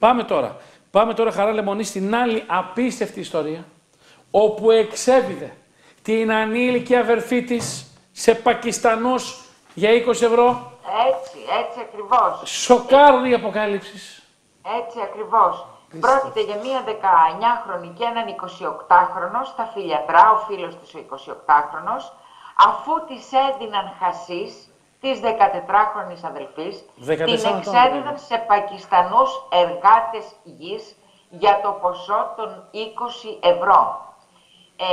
Πάμε τώρα. Πάμε τώρα χαρά λεμονή στην άλλη απίστευτη ιστορία, όπου εξέβηδε την ανήλικη αδερφή της σε Πακιστανούς για 20 ευρώ. Έτσι, έτσι ακριβώς. Σοκάρουν οι αποκάλυψεις. Έτσι ακριβώς. Πρόκειται για μία 19χρονη και έναν 28χρονο στα φιλιατρά, ο φίλος της ο 28χρονος, αφού της έδιναν χασίς της 14χρονης αδελφής, 14 την ετών, εξέδιδαν σε Πακιστανούς εργάτες γης για το ποσό των 20 ευρώ. Ε,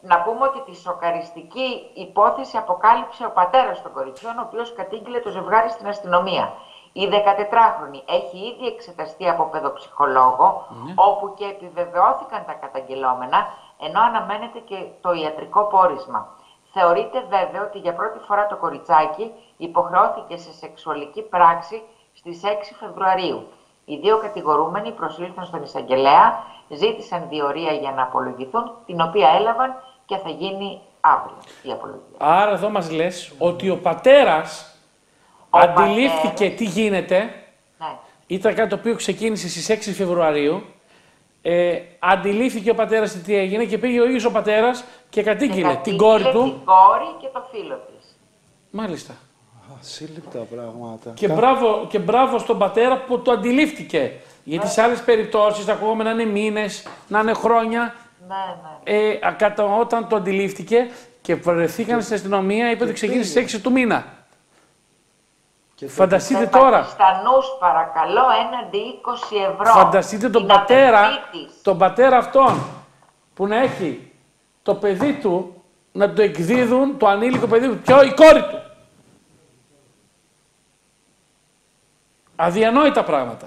να πούμε ότι τη σοκαριστική υπόθεση αποκάλυψε ο πατέρας των κοριτσιών, ο οποίος κατήγγειλε το ζευγάρι στην αστυνομία. Η 14χρονη έχει ήδη εξεταστεί από παιδοψυχολόγο, όπου και επιβεβαιώθηκαν τα καταγγελόμενα, ενώ αναμένεται και το ιατρικό πόρισμα. Θεωρείται βέβαιο ότι για πρώτη φορά το κοριτσάκι υποχρεώθηκε σε σεξουαλική πράξη στις 6 Φεβρουαρίου. Οι δύο κατηγορούμενοι προσήλθαν στον εισαγγελέα, ζήτησαν διορία για να απολογηθούν, την οποία έλαβαν και θα γίνει αύριο η απολογία. Άρα εδώ μας λες ότι ο πατέρας Ο αντιλήφθηκε πατέρας. τι γίνεται, Ναι. ήταν κάτι το οποίο ξεκίνησε στις 6 Φεβρουαρίου, ε, αντιλήφθηκε ο πατέρας τι έγινε και πήγε ο ίδιος ο πατέρας και κατήγγειλε Και την κόρη κατήγγειλε του. Την κόρη και το φίλο της. Μάλιστα. Ασύλληπτα πράγματα. Και Κα- μπράβο, και μπράβο στον πατέρα που το αντιλήφθηκε. Γιατί σε άλλες περιπτώσεις ακούγαμε να είναι μήνες, να είναι χρόνια. Ναι, ναι. Ε, ακα- όταν το αντιλήφθηκε και βρεθήκαν στην αστυνομία, είπε ότι ξεκίνησε στις 6 του μήνα. Και το- Φανταστείτε Σε τώρα. Πακιστανούς παρακαλώ έναντι 20 ευρώ. Φανταστείτε τον Την πατέρα, αδερφή της. τον πατέρα αυτόν που να έχει το παιδί του να το εκδίδουν, το ανήλικο παιδί του, ποιο, η κόρη του. Αδιανόητα πράγματα.